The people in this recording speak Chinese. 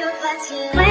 又发现